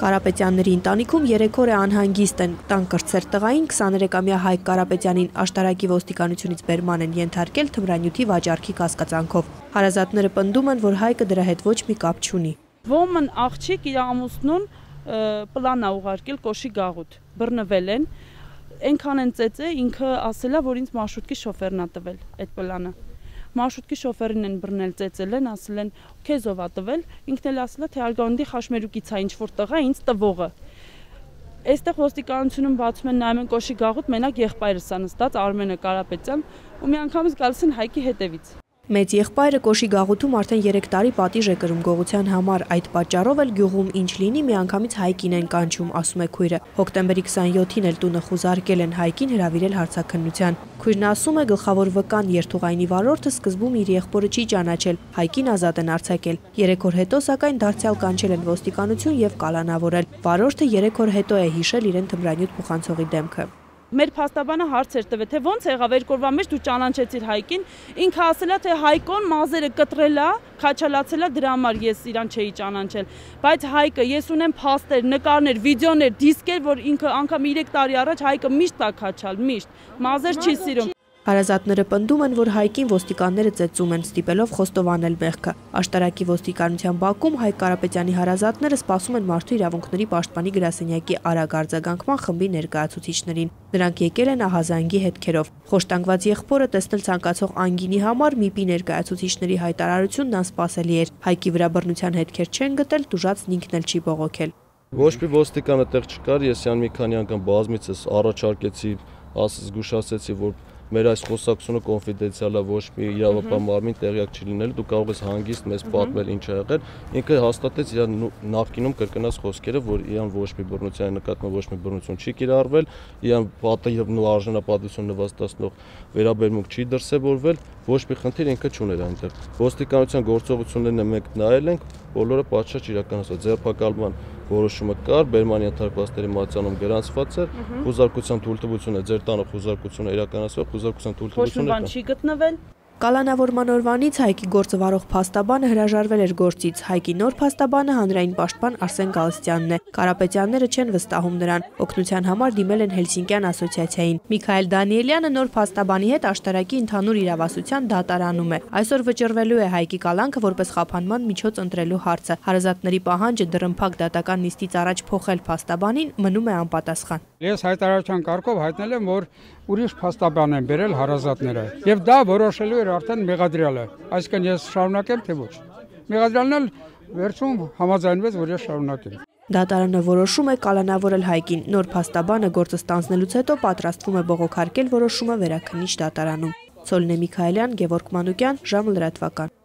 Կարապետյանների ընտանիքում 3 օր է անհանգիստ են։ Տան կրտսեր տղային 23-ամյա Հայկ Կարապետյանին աշտարակի ոստիկանությունից բերման են ենթարկել թմրանյութի վաճառքի կասկածանքով։ Հարազատները պնդում են, որ Հայկը դրա հետ ոչ մի կապ չունի։ Ոմն աղջիկ իր ամուսնուն պլան է ուղարկել կոշի գաղութ։ Բռնվել են։ Այնքան են ծեծե ինքը ասելա, որ ինձ մարշրուտկի շոֆերն է տվել այդ պլանը մարշրուտքի շոֆերին են բռնել, ծեծել են, ասել են քեզով ա տվել, ինքն էլ ասել է թե Արգանդի խաշմերուկից է ինչ որ տղա ինձ տվողը։ Այստեղ ոստիկանությունում բացում են նայում են կոշի գաղութ, մենակ եղբայրս է նստած Արմենը Կարապետյան, ու մի անգամից գալիս են Հայկի հետևից։ Մեծ եղբայրը կոշի գաղութում արդեն 3 տարի պատիժ է կրում գողության համար, այդ պատճառով էլ գյուղում ինչ լինի միանգամից Հայկին են կանչում, ասում է քույրը։ Հոկտեմբերի 27-ին էլ տունը խուզարկել են Հայկին հրավիրել հարցաքննության։ Քույրն ասում է գլխավոր վկան երթուղայինի վարորդը սկզբում իր եղբորը չի ճանաչել, Հայկին ազատ են արձակել։ 3 օր հետո սակայն դարձյալ կանչել են ոստիկանություն եւ կալանավորել։ Վարորդը 3 օր հետո է հիշել իրեն թմրանյութ փոխանցողի դեմքը մեր փաստաբանը հարցեր տվել, թե ոնց եղավ երկրորդ մեջ դու ճանաչեցիր Հայկին։ Ինքը ասելա, թե Հայկոն մազերը կտրելա, քաչալացելա դրա համար ես իրան չէի ճանաչել։ Բայց Հայկը ես ունեմ փաստեր, նկարներ, վիդեոներ, դիսկեր, որ ինքը անգամ 3 տարի առաջ Հայկը միշտ է քաչալ, միշտ։ Մազեր չի սիրում։ Հարազատները պնդում են, որ Հայկին ոստիկանները ծեծում են, ստիպելով խոստովանել մեղքը։ Աշտարակի ոստիկանության բակում Հայկ Կարապետյանի հարազատները սպասում են մարդու իրավունքների պաշտպանի գրասենյակի արագ արձագանքման խմբի ներկայացուցիչներին։ Նրանք եկել են ահազանգի հետքերով։ Խոշտանգված եղբորը տեսնել ցանկացող անգինի համար ՄԻՊ-ի ներկայացուցիչների հայտարարությունն անսպասելի էր։ Հայկի վրա բռնության հետքեր չեն գտել, դուժածն ինքն էլ չի բողոքել։ Ոչ մի ոստիկանը տեղ չկար, ես յան մի քանի անգամ բազմիցս առաջարկեցի, ասես զգուշացեցի, որ մեր այս խոսակցությունը կոնֆիդենցիալ է, ոչ մի իրավապահ մարմին տեղյակ չի լինելու, դու կարող ես հանգիստ մեզ պատմել ինչ ա եղել։ Ինքը հաստատեց իր նախկինում կրկնած խոսքերը, որ իրան ոչ մի բռնության նկատմամբ ոչ մի բռնություն չի կիրառվել, իրան պատիվ ու արժանապատվություն նվաստացնող վերաբերմունք չի դրսևորվել, ոչ մի խնդիր ինքը չուներ այնտեղ։ Ոստիկանության գործողություններն մենք նայել ենք, բոլորը պատշաճ իրականացած ձերբակալման որոշումը կար, Բերմանի ենթարկվածների մատյանում գրանցված էր, խուզարկության թույլտվությունը, ձեր տանը խուզարկությունը իրականացվող խուզարկության թույլտվությունը։ Ոչ մի բան չի գտնվել։ Կալանավորման օրվանից Հայկի գործը վարող փաստաբանը հրաժարվել էր գործից։ Հայկի նոր փաստաբանը հանրային պաշտպան Արսեն Գալստյանն է։ Կարապետյանները չեն վստահում նրան։ Օգնության համար դիմել են Հելսինկյան ասոցիացիային։ Միքայել Դանիելյանը նոր փաստաբանի հետ աշտարակի ընդհանուր իրավասության դատարանում է։ Այսօր վճռվելու է Հայկի կալանքը որպես խափանման միջոց ընտրելու հարցը։ Հարազատների պահանջը դրմփակ դատական նիստից առաջ փոխել փաստաբանին մնում է անպատասխան։ Ես հայտարարության կարգով հայտնել եմ, որ ուրիշ փաստաբան են բերել հարազատները։ Եվ դա որոշելու էր արդեն մեղադրյալը։ Այսինքն ես շարունակեմ թե ոչ։ Մեղադրյալն էլ վերջում համաձայնվեց, որ ես շարունակեմ։ Դատարանը որոշում է կալանավորել Հայկին։ Նոր փաստաբանը գործը ստանձնելուց հետո պատրաստվում է բողոքարկել որոշումը վերաքննիչ դատարանում։ Սոլնե Միքայելյան, Գևորգ Մանուկյան, ժամը լրատվական։